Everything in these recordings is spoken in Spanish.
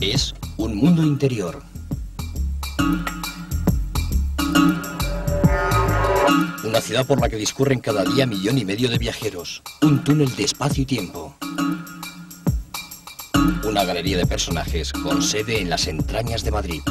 Es un mundo interior. Una ciudad por la que discurren cada día millón y medio de viajeros. Un túnel de espacio y tiempo. Una galería de personajes con sede en las entrañas de Madrid.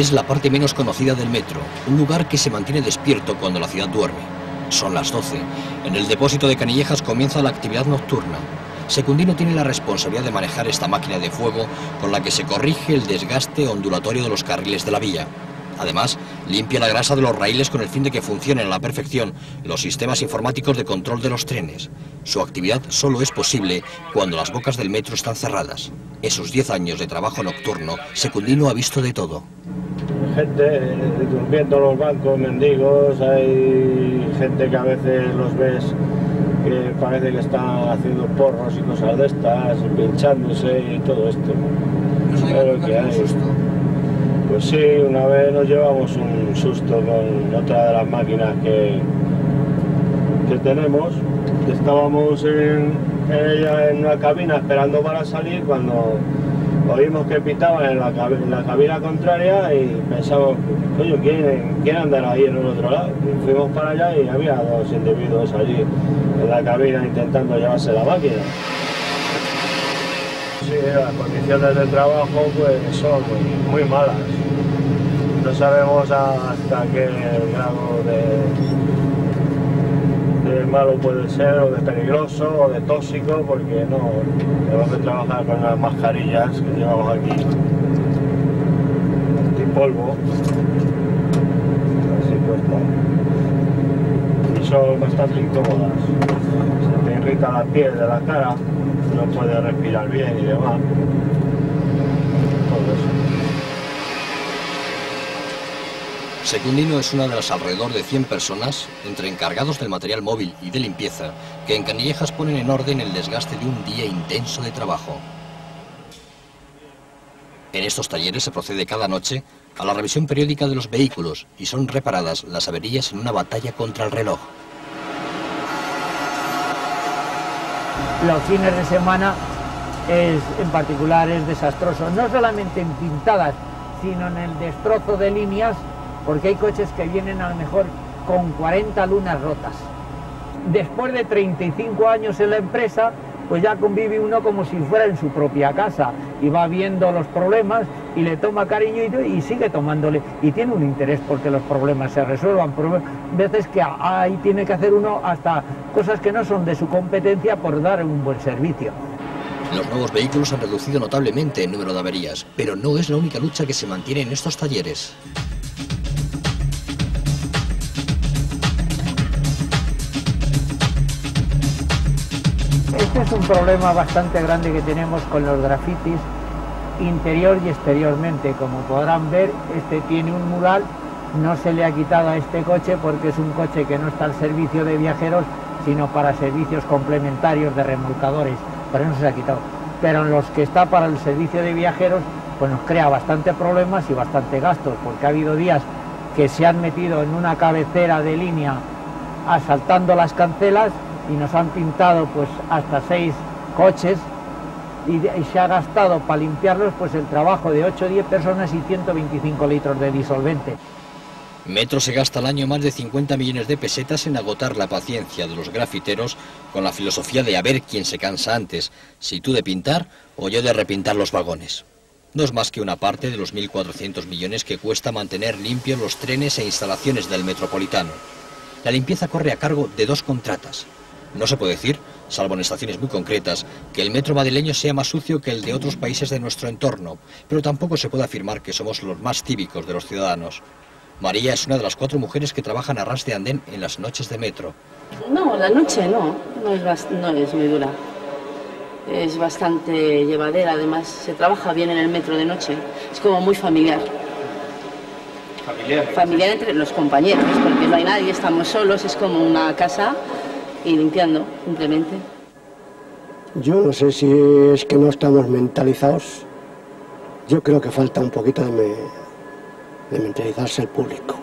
Es la parte menos conocida del metro, un lugar que se mantiene despierto cuando la ciudad duerme. Son las 12. En el depósito de Canillejas comienza la actividad nocturna. Secundino tiene la responsabilidad de manejar esta máquina de fuego con la que se corrige el desgaste ondulatorio de los carriles de la vía. Además, limpia la grasa de los raíles con el fin de que funcionen a la perfección los sistemas informáticos de control de los trenes. Su actividad solo es posible cuando las bocas del metro están cerradas. En sus 10 años de trabajo nocturno, Secundino ha visto de todo. Gente durmiendo en los bancos, mendigos, hay gente que a veces los ves que parece que están haciendo porros y cosas de estas, pinchándose y todo esto. Es lo que hay. Pues sí, una vez nos llevamos un susto con otra de las máquinas que, que tenemos. Estábamos en, en ella en una cabina esperando para salir cuando oímos que pitaban en la, cabina contraria y pensamos, coño, ¿quién, ¿quién andará ahí en el otro lado? Y fuimos para allá y había dos individuos allí en la cabina intentando llevarse la máquina. Sí, las condiciones de trabajo pues son muy, muy malas. No sabemos hasta qué grado de, de malo puede ser, o de peligroso, o de tóxico, porque no tenemos que trabajar con las mascarillas que llevamos aquí. Antipolvo. Así cuesta. Y son bastante incómodas. Se te irrita la piel de la cara, no puedes respirar bien y demás. Todo eso. Secundino es una de las alrededor de 100 personas, entre encargados del material móvil y de limpieza, que en Canillejas ponen en orden el desgaste de un día intenso de trabajo. En estos talleres se procede cada noche a la revisión periódica de los vehículos y son reparadas las averías en una batalla contra el reloj. los fines de semana en particular es desastroso, no solamente en pintadas, sino en el destrozo de líneas, porque hay coches que vienen a lo mejor con 40 lunas rotas. Después de 35 años en la empresa, pues ya convive uno como si fuera en su propia casa y va viendo los problemas y le toma cariño y, sigue tomándole y tiene un interés porque los problemas se resuelvan. Pero veces que ahí tiene que hacer uno hasta cosas que no son de su competencia por dar un buen servicio. Los nuevos vehículos han reducido notablemente el número de averías, pero no es la única lucha que se mantiene en estos talleres. Este es un problema bastante grande que tenemos con los grafitis interior y exteriormente. Como podrán ver, este tiene un mural, no se le ha quitado a este coche porque es un coche que no está al servicio de viajeros, sino para servicios complementarios de remolcadores, pero no se ha quitado. Pero en los que está para el servicio de viajeros, pues nos crea bastante problemas y bastante gastos, porque ha habido días que se han metido en una cabecera de línea asaltando las cancelas y nos han pintado pues hasta seis coches y, se ha gastado para limpiarlos pues el trabajo de 8 o 10 personas y 125 litros de disolvente. Metro se gasta al año más de 50 millones de pesetas en agotar la paciencia de los grafiteros con la filosofía de a ver quién se cansa antes, si tú de pintar o yo de repintar los vagones. No es más que una parte de los 1.400 millones que cuesta mantener limpios los trenes e instalaciones del metropolitano. La limpieza corre a cargo de dos contratas. No se puede decir, salvo en estaciones muy concretas, que el metro madrileño sea más sucio que el de otros países de nuestro entorno, pero tampoco se puede afirmar que somos los más cívicos de los ciudadanos. María es una de las cuatro mujeres que trabajan a ras de andén en las noches de metro. No, la noche no, no es, no es muy dura. Es bastante llevadera, además se trabaja bien en el metro de noche. Es como muy familiar. Familiar. Familiar entre los compañeros, porque no hay nadie, estamos solos, es como una casa y limpiando, simplemente. Yo no sé si es que no estamos mentalizados. Yo creo que falta un poquito de, de mentalizarse el público.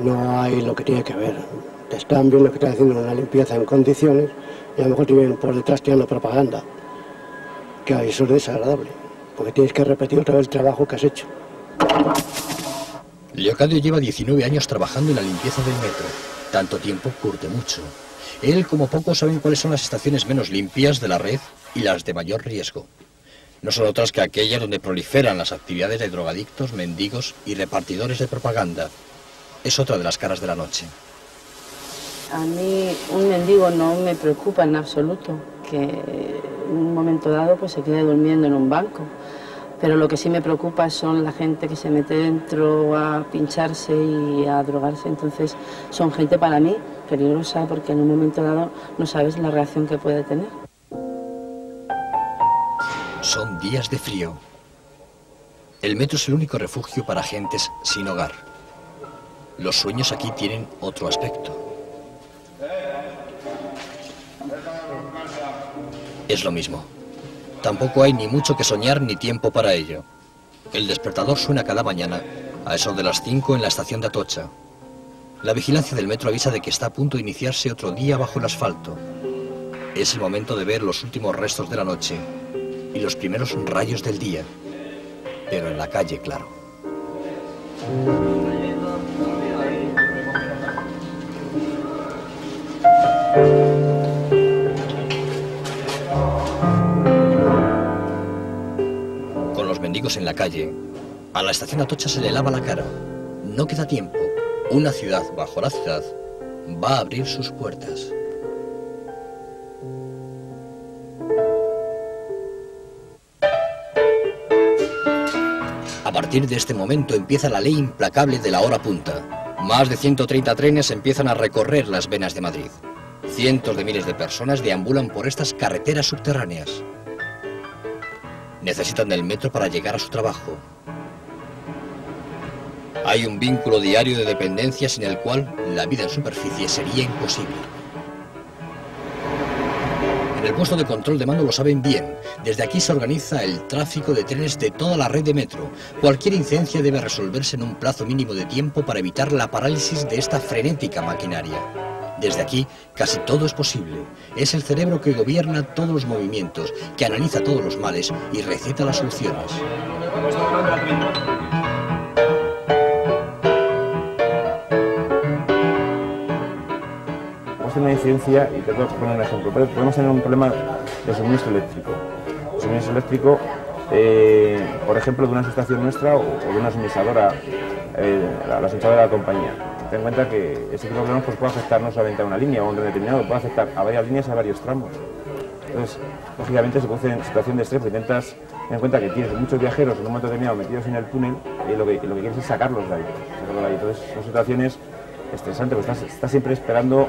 No hay lo que tiene que ver. Te están viendo que estás haciendo una limpieza en condiciones y a lo mejor te vienen por detrás tirando propaganda. Que eso es desagradable, porque tienes que repetir otra vez el trabajo que has hecho. Leocadio lleva 19 años trabajando en la limpieza del metro. Tanto tiempo curte mucho. Él, como pocos, saben cuáles son las estaciones menos limpias de la red y las de mayor riesgo. No son otras que aquellas donde proliferan las actividades de drogadictos, mendigos y repartidores de propaganda. Es otra de las caras de la noche. A mí un mendigo no me preocupa en absoluto, que en un momento dado pues se quede durmiendo en un banco. Pero lo que sí me preocupa son la gente que se mete dentro a pincharse y a drogarse. Entonces son gente para mí peligrosa porque en un momento dado no sabes la reacción que puede tener. Son días de frío. El metro es el único refugio para gentes sin hogar. Los sueños aquí tienen otro aspecto. Es lo mismo. Tampoco hay ni mucho que soñar ni tiempo para ello. El despertador suena cada mañana a eso de las 5 en la estación de Atocha. La vigilancia del metro avisa de que está a punto de iniciarse otro día bajo el asfalto. Es el momento de ver los últimos restos de la noche y los primeros rayos del día. Pero en la calle, claro. En la calle, a la estación Atocha se le lava la cara. No queda tiempo. Una ciudad bajo la ciudad va a abrir sus puertas. A partir de este momento empieza la ley implacable de la hora punta. Más de 130 trenes empiezan a recorrer las venas de Madrid. Cientos de miles de personas deambulan por estas carreteras subterráneas. Necesitan del metro para llegar a su trabajo. Hay un vínculo diario de dependencia sin el cual la vida en superficie sería imposible. En el puesto de control de mando lo saben bien. Desde aquí se organiza el tráfico de trenes de toda la red de metro. Cualquier incidencia debe resolverse en un plazo mínimo de tiempo para evitar la parálisis de esta frenética maquinaria. Desde aquí, casi todo es posible. Es el cerebro que gobierna todos los movimientos, que analiza todos los males y receta las soluciones. Podemos tener una incidencia, y te puedo poner un ejemplo, podemos tener un problema de suministro eléctrico. El suministro eléctrico, eh, por ejemplo, de una estación nuestra o, de una suministradora, eh, la, la de la compañía ten en cuenta que ese tipo de problemas pues, puede afectar no solamente a una línea o a un determinado, puede afectar a varias líneas a varios tramos. Entonces, lógicamente se produce en situación de estrés, porque intentas tener en cuenta que tienes muchos viajeros en un momento determinado metidos en el túnel y lo que, lo que quieres es sacarlos de ahí. Entonces, son situaciones estresantes, porque estás, estás siempre esperando,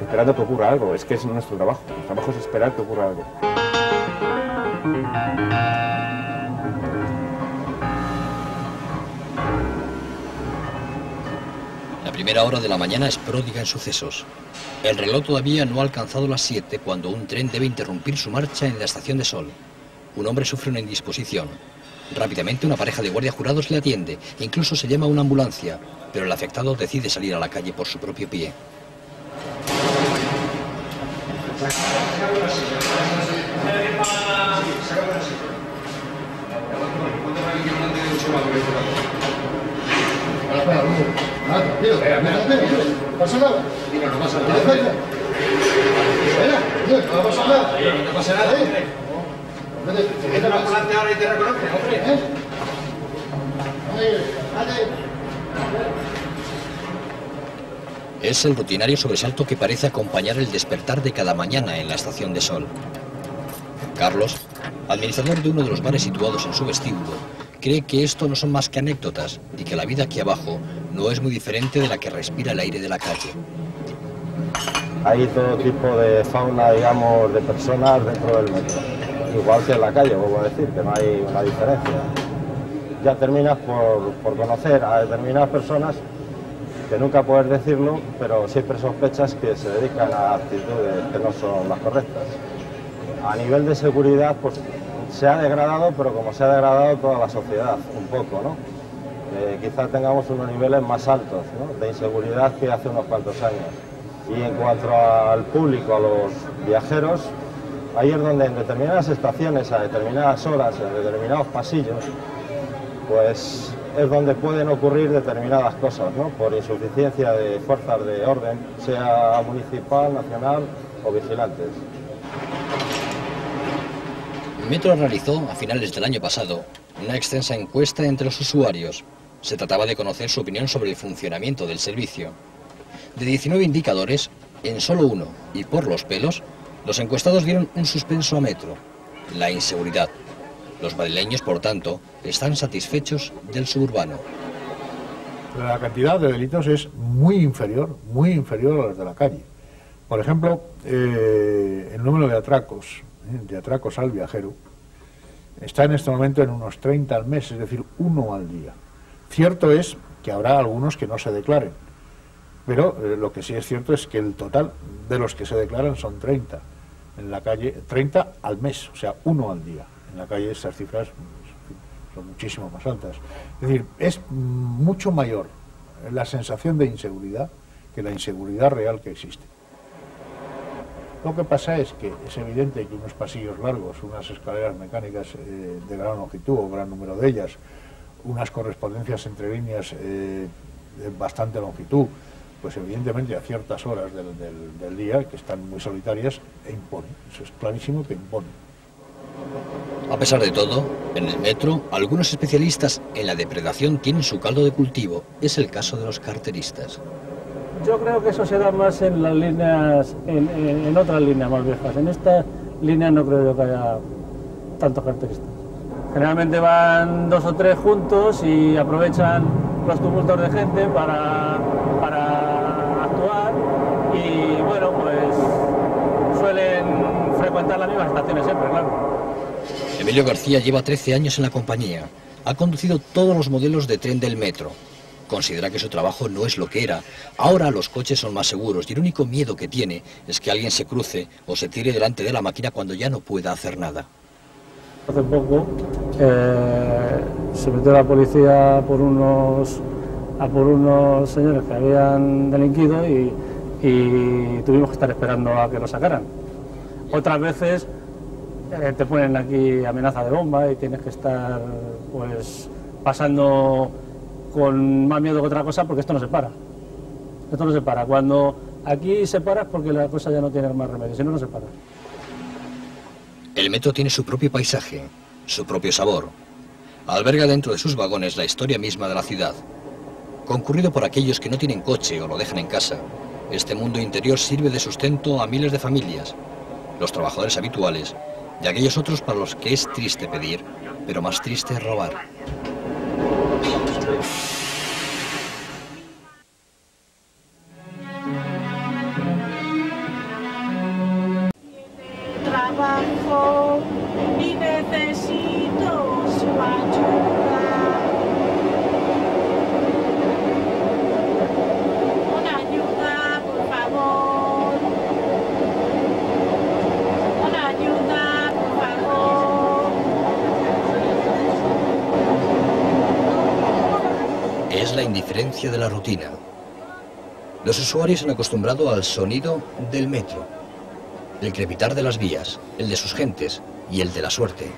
esperando que ocurra algo. Es que es nuestro trabajo. Nuestro trabajo es esperar que ocurra algo. Primera hora de la mañana es pródiga en sucesos. El reloj todavía no ha alcanzado las 7 cuando un tren debe interrumpir su marcha en la estación de Sol. Un hombre sufre una indisposición. Rápidamente una pareja de guardias jurados le atiende, incluso se llama a una ambulancia, pero el afectado decide salir a la calle por su propio pie. Es el rutinario sobresalto que parece acompañar el despertar de cada mañana en la estación de sol. Carlos, administrador de uno de los bares situados en su vestíbulo, cree que esto no son más que anécdotas y que la vida aquí abajo no es muy diferente de la que respira el aire de la calle. Hay todo tipo de fauna, digamos, de personas dentro del metro. Igual que en la calle, vuelvo a decir, que no hay una diferencia. Ya terminas por, conocer a determinadas personas que nunca puedes decirlo, pero siempre sospechas que se dedican a actitudes que no son las correctas. A nivel de seguridad, pues se ha degradado, pero como se ha degradado toda la sociedad, un poco, ¿no? Eh, quizás tengamos unos niveles más altos de inseguridad que hace unos cuantos años. Y en cuanto al público, a los viajeros, ahí es donde en determinadas estaciones, a determinadas horas, en determinados pasillos, pues es donde pueden ocurrir determinadas cosas, ¿no? por insuficiencia de fuerzas de orden, sea municipal, nacional o vigilantes. Metro realizó, a finales del año pasado, una extensa encuesta entre los usuarios. Se trataba de conocer su opinión sobre el funcionamiento del servicio. De 19 indicadores, en solo uno, y por los pelos, los encuestados dieron un suspenso a Metro, la inseguridad. Los madrileños, por tanto, están satisfechos del suburbano. La cantidad de delitos es muy inferior, muy inferior a las de la calle. Por ejemplo, eh, el número de atracos, eh, de atracos al viajero, está en este momento en unos 30 al mes, es decir, uno al día. Cierto es que habrá algunos que no se declaren, pero eh, lo que sí es cierto es que el total de los que se declaran son 30 en la calle, 30 al mes, o sea, uno al día en la calle esas cifras son muchísimo más altas. Es decir, es mucho mayor la sensación de inseguridad que la inseguridad real que existe. Lo que pasa es que es evidente que unos pasillos largos, unas escaleras mecánicas eh, de gran longitud o gran número de ellas, unas correspondencias entre líneas eh, de bastante longitud, pues evidentemente a ciertas horas del, del día, que están muy solitarias, e imponen. Eso es clarísimo que imponen. A pesar de todo, en el metro, algunos especialistas en la depredación tienen su caldo de cultivo. Es el caso de los carteristas. Yo creo que eso se da más en las líneas, en, otras líneas más viejas. En esta línea no creo yo que haya tantos carteristas. Generalmente van dos o tres juntos y aprovechan los tumultos de gente para, para actuar y bueno, pues suelen frecuentar las mismas estaciones siempre, claro. Emilio García lleva 13 años en la compañía. Ha conducido todos los modelos de tren del metro. Considera que su trabajo no es lo que era. Ahora los coches son más seguros y el único miedo que tiene es que alguien se cruce o se tire delante de la máquina cuando ya no pueda hacer nada. Hace poco eh, se metió la policía por unos, a por unos señores que habían delinquido y, tuvimos que estar esperando a que lo sacaran. Otras veces eh, te ponen aquí amenaza de bomba y tienes que estar pues pasando con más miedo que otra cosa porque esto no se para. Esto no se para. Cuando aquí se para es porque la cosa ya no tiene más remedio, si no, no se para. El metro tiene su propio paisaje, su propio sabor. Alberga dentro de sus vagones la historia misma de la ciudad. Concurrido por aquellos que no tienen coche o lo dejan en casa, este mundo interior sirve de sustento a miles de familias. Los trabajadores habituales y aquellos otros para los que es triste pedir, pero más triste robar. De la rutina. Los usuarios han acostumbrado al sonido del metro, el crepitar de las vías, el de sus gentes y el de la suerte.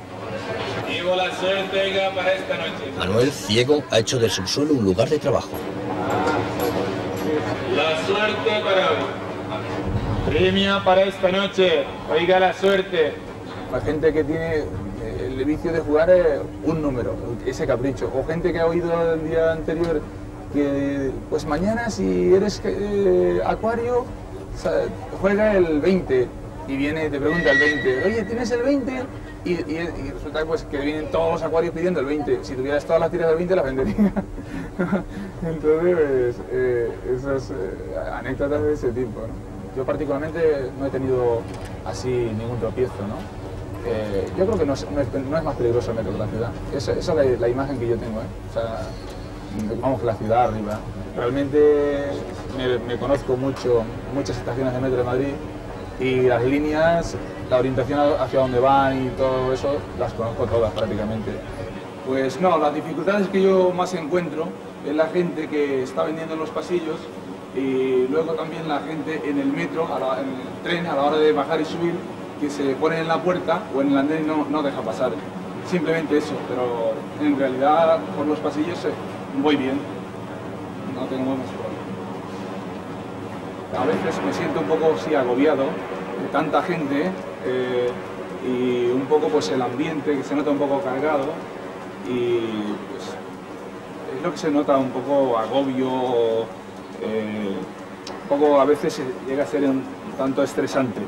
La suerte oiga, para esta noche. Manuel, ciego, ha hecho del subsuelo un lugar de trabajo. La suerte para hoy. Premio para esta noche. Oiga la suerte. La gente que tiene eh, el vicio de jugar es un número, ese capricho. O gente que ha oído el día anterior que, pues mañana si eres eh, acuario, juega el 20 y viene te pregunta el 20. Oye, ¿tienes el 20? Y, y- y resulta pues, que vienen todos los acuarios pidiendo el 20. Si tuvieras todas las tiras del 20, las vendería. Entonces, eh, esas eh, anécdotas de ese tipo. Yo particularmente no he tenido así ningún tropiezo, ¿no? Yo creo que no es, no es- más peligroso el metro que la ciudad. Esa, es la, imagen que yo tengo, vamos, la ciudad arriba. Realmente me, me conozco mucho, muchas estaciones de metro de Madrid y las líneas, la orientación hacia dónde van y todo eso, las conozco todas prácticamente. Pues no, las dificultades que yo más encuentro es la gente que está vendiendo en los pasillos y luego también la gente en el metro, a la- en el tren, a la hora de bajar y subir, que se pone en la puerta o en el andén no, no deja pasar. Simplemente eso, pero en realidad por los pasillos eh, voy bien, no tengo más problema. A veces me siento un poco sí, agobiado de tanta gente eh, y un poco pues el ambiente que se nota un poco cargado y pues es lo que se nota un poco agobio, eh, un poco a veces llega a ser un tanto estresante.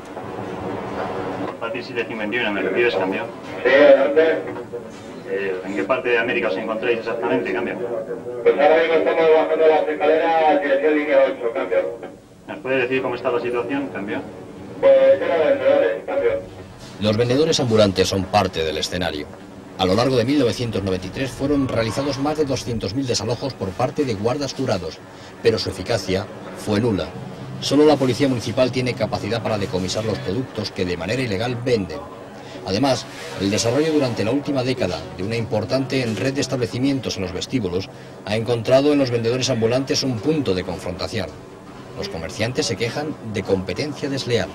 Pati 751, ¿me repites cambio? Eh, ¿En qué parte de América os encontráis exactamente, cambio? Pues ahora mismo estamos bajando las escaleras dirección línea 8, cambio. ¿Nos puede decir cómo está la situación, cambio? Pues era de vendedores, cambio. Los vendedores ambulantes son parte del escenario. A lo largo de 1993 fueron realizados más de 200.000 desalojos por parte de guardas jurados, pero su eficacia fue nula. Solo la policía municipal tiene capacidad para decomisar los productos que de manera ilegal venden. Además, el desarrollo durante la última década de una importante red de establecimientos en los vestíbulos ha encontrado en los vendedores ambulantes un punto de confrontación. Los comerciantes se quejan de competencia desleal.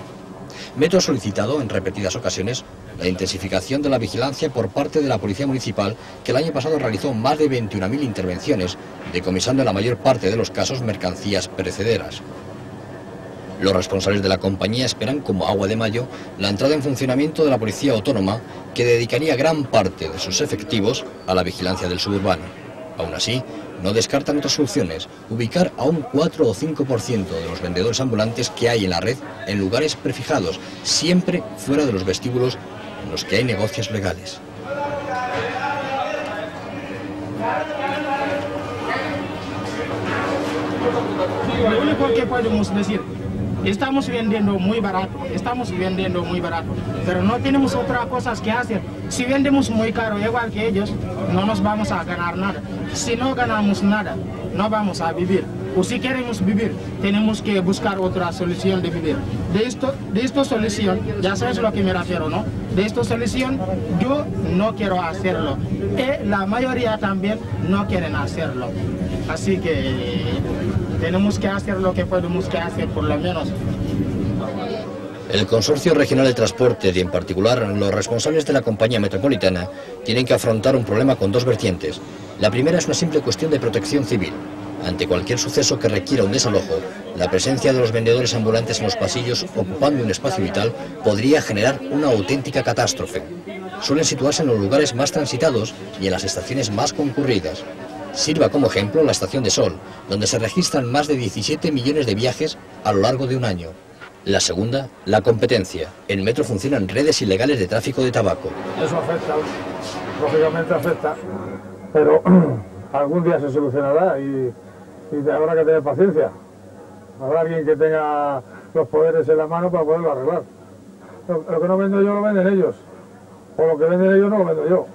Metro ha solicitado en repetidas ocasiones la intensificación de la vigilancia por parte de la Policía Municipal, que el año pasado realizó más de 21.000 intervenciones, decomisando en la mayor parte de los casos mercancías perecederas. Los responsables de la compañía esperan como agua de mayo la entrada en funcionamiento de la Policía Autónoma, que dedicaría gran parte de sus efectivos a la vigilancia del suburbano. Aún así, no descartan otras soluciones, ubicar a un 4 o 5% de los vendedores ambulantes que hay en la red en lugares prefijados, siempre fuera de los vestíbulos en los que hay negocios legales. Lo único que podemos decir, estamos vendiendo muy barato, estamos vendiendo muy barato, pero no tenemos otra cosa que hacer. Si vendemos muy caro, igual que ellos, no nos vamos a ganar nada. Si no ganamos nada, no vamos a vivir. O si queremos vivir, tenemos que buscar otra solución de vivir. De esto, de esta solución, ya sabes lo que me refiero, ¿no? De esta solución, yo no quiero hacerlo. Y la mayoría también no quieren hacerlo. Así que tenemos que hacer lo que podemos que hacer, por lo menos. El Consorcio Regional de Transportes y en particular los responsables de la compañía metropolitana tienen que afrontar un problema con dos vertientes. La primera es una simple cuestión de protección civil. Ante cualquier suceso que requiera un desalojo, la presencia de los vendedores ambulantes en los pasillos ocupando un espacio vital podría generar una auténtica catástrofe. Suelen situarse en los lugares más transitados y en las estaciones más concurridas. Sirva como ejemplo la estación de Sol, donde se registran más de 17 millones de viajes a lo largo de un año. La segunda, la competencia. En Metro funcionan redes ilegales de tráfico de tabaco. Eso afecta, lógicamente afecta, pero algún día se solucionará y, habrá que tener paciencia. Habrá alguien que tenga los poderes en la mano para poderlo arreglar. Lo que no vendo yo lo venden ellos, o lo que venden ellos no lo vendo yo.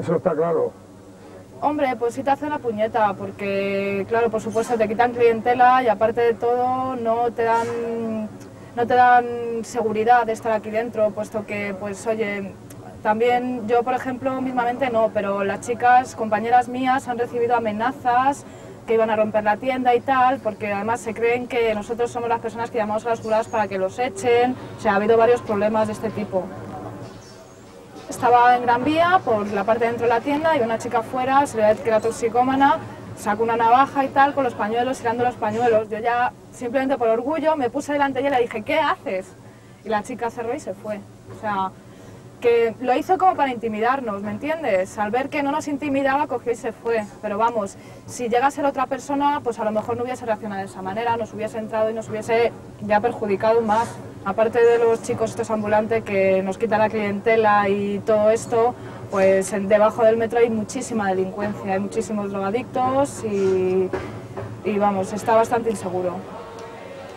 Eso está claro. Hombre, pues sí te hace la puñeta, porque claro, por supuesto te quitan clientela y aparte de todo no te dan no te dan seguridad de estar aquí dentro, puesto que pues oye, también yo por ejemplo mismamente no, pero las chicas, compañeras mías han recibido amenazas que iban a romper la tienda y tal, porque además se creen que nosotros somos las personas que llamamos a las juradas para que los echen, o sea, ha habido varios problemas de este tipo. Estaba en Gran Vía, por la parte de dentro de la tienda, y una chica afuera, se le ve que era toxicómana, sacó una navaja y tal, con los pañuelos, tirando los pañuelos. Yo ya, simplemente por orgullo, me puse delante de ella y le dije, ¿qué haces? Y la chica cerró y se fue. O sea, que lo hizo como para intimidarnos, ¿me entiendes? Al ver que no nos intimidaba, cogió y se fue. Pero vamos, si llega a ser otra persona, pues a lo mejor no hubiese reaccionado de esa manera, nos hubiese entrado y nos hubiese ya perjudicado más. Aparte de los chicos estos ambulantes que nos quitan la clientela y todo esto, pues debajo del metro hay muchísima delincuencia, hay muchísimos drogadictos y, y vamos, está bastante inseguro.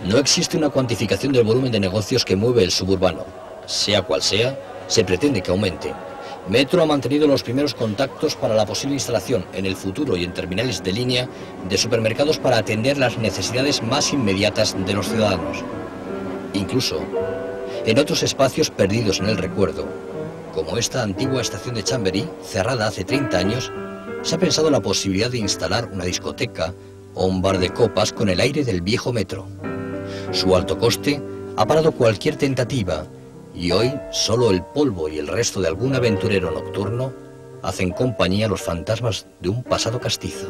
No existe una cuantificación del volumen de negocios que mueve el suburbano. Sea cual sea, se pretende que aumente. Metro ha mantenido los primeros contactos para la posible instalación en el futuro y en terminales de línea de supermercados para atender las necesidades más inmediatas de los ciudadanos. Incluso en otros espacios perdidos en el recuerdo, como esta antigua estación de Chambery, cerrada hace 30 años, se ha pensado la posibilidad de instalar una discoteca o un bar de copas con el aire del viejo metro. Su alto coste ha parado cualquier tentativa y hoy solo el polvo y el resto de algún aventurero nocturno hacen compañía a los fantasmas de un pasado castizo.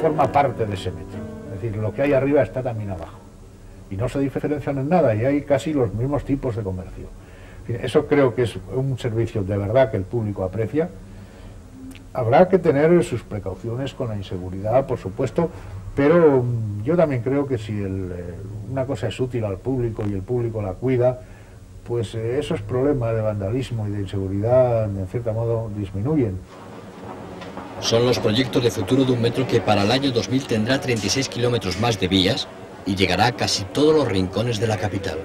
Forma parte de ese metro. Es decir, lo que hay arriba está también abajo. Y no se diferencian en nada y hay casi los mismos tipos de comercio. Eso creo que es un servicio de verdad que el público aprecia. Habrá que tener sus precauciones con la inseguridad, por supuesto, pero mm, yo también creo que si eh, una cosa es útil al público y el público la cuida, pues eh, esos problemas de vandalismo y de inseguridad, en cierto modo, disminuyen. Son los proyectos de futuro de un metro que para el año 2000 tendrá 36 kilómetros más de vías y llegará a casi todos los rincones de la capital.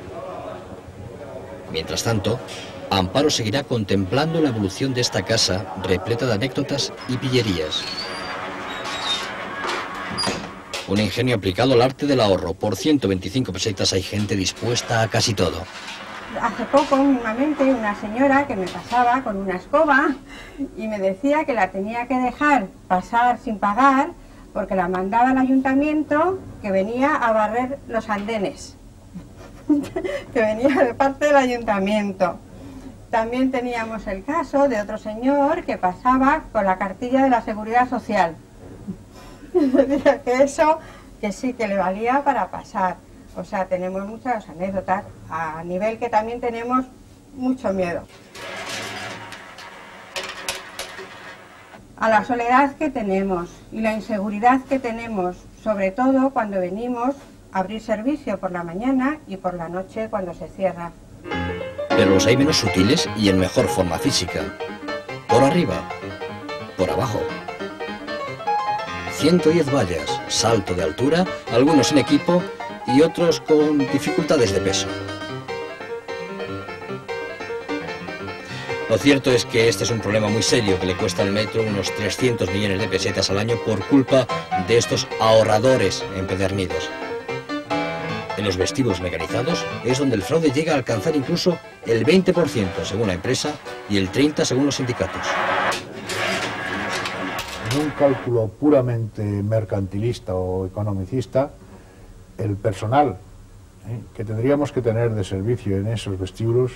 Mientras tanto, Amparo seguirá contemplando la evolución de esta casa repleta de anécdotas y pillerías. Un ingenio aplicado al arte del ahorro. Por 125 pesetas hay gente dispuesta a casi todo. Hace poco, mismamente, una señora que me pasaba con una escoba y me decía que la tenía que dejar pasar sin pagar porque la mandaba al ayuntamiento que venía a barrer los andenes, que venía de parte del ayuntamiento. También teníamos el caso de otro señor que pasaba con la cartilla de la seguridad social. Que eso, que sí, que le valía para pasar. O sea, tenemos muchas anécdotas, a nivel que también tenemos mucho miedo. A la soledad que tenemos y la inseguridad que tenemos, sobre todo cuando venimos a abrir servicio por la mañana y por la noche cuando se cierra. Pero los hay menos sutiles y en mejor forma física. Por arriba, por abajo. 110 vallas, salto de altura, algunos en equipo y otros con dificultades de peso. Lo cierto es que este es un problema muy serio que le cuesta al metro unos 300 millones de pesetas al año por culpa de estos ahorradores empedernidos. En los vestíbulos mecanizados es donde el fraude llega a alcanzar incluso el 20% según la empresa y el 30% según los sindicatos. En un cálculo puramente mercantilista o economicista, el personal ¿eh? que tendríamos que tener de servicio en esos vestíbulos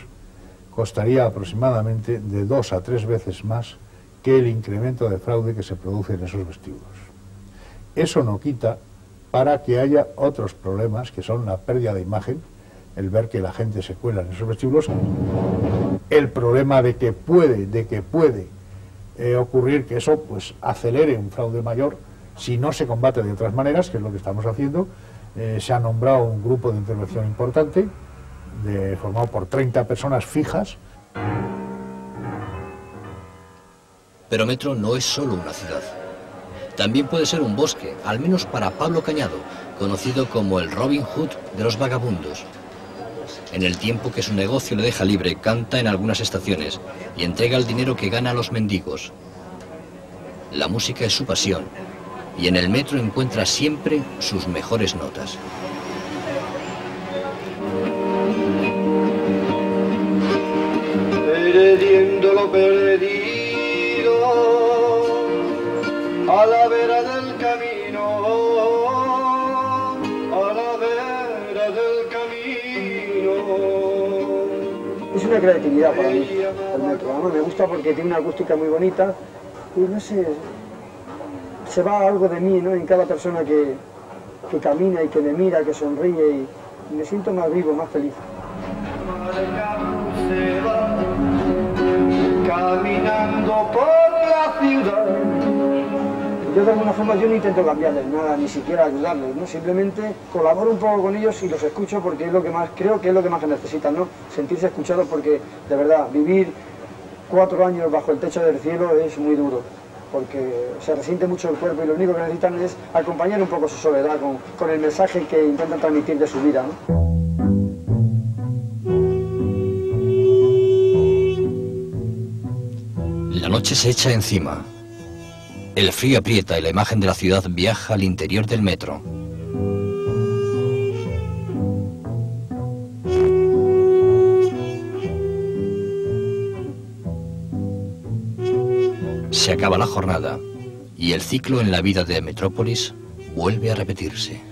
costaría aproximadamente de dos a tres veces más que el incremento de fraude que se produce en esos vestíbulos. Eso no quita para que haya otros problemas que son la pérdida de imagen, el ver que la gente se cuela en esos vestíbulos, el problema de que puede, de que puede eh, ocurrir que eso pues acelere un fraude mayor si no se combate de otras maneras, que es lo que estamos haciendo. Eh, se ha nombrado un grupo de intervención importante, formado por 30 personas fijas. Pero Metro no es solo una ciudad. También puede ser un bosque, al menos para Pablo Cañado, conocido como el Robin Hood de los vagabundos. En el tiempo que su negocio le deja libre, canta en algunas estaciones y entrega el dinero que gana a los mendigos. La música es su pasión y en el metro encuentra siempre sus mejores notas. perdiendo lo perdido a la vera del camino, a la vera del camino. Es una creatividad para mí, el metro. Además me gusta porque tiene una acústica muy bonita y no sé, se va algo de mí ¿no? en cada persona que, que camina y que me mira, que sonríe y me siento más vivo, más feliz. Se va caminando por la ciudad, yo de alguna forma yo no intento cambiarles nada, ni siquiera ayudarles, ¿no? Simplemente colaboro un poco con ellos y los escucho porque es lo que más, creo que es lo que más necesitan, ¿no? Sentirse escuchados porque, de verdad, vivir cuatro años bajo el techo del cielo es muy duro porque se resiente mucho el cuerpo y lo único que necesitan es acompañar un poco su soledad con, con el mensaje que intentan transmitir de su vida. ¿no? La noche se echa encima. El frío aprieta y la imagen de la ciudad viaja al interior del metro. Se acaba la jornada y el ciclo en la vida de Metrópolis vuelve a repetirse.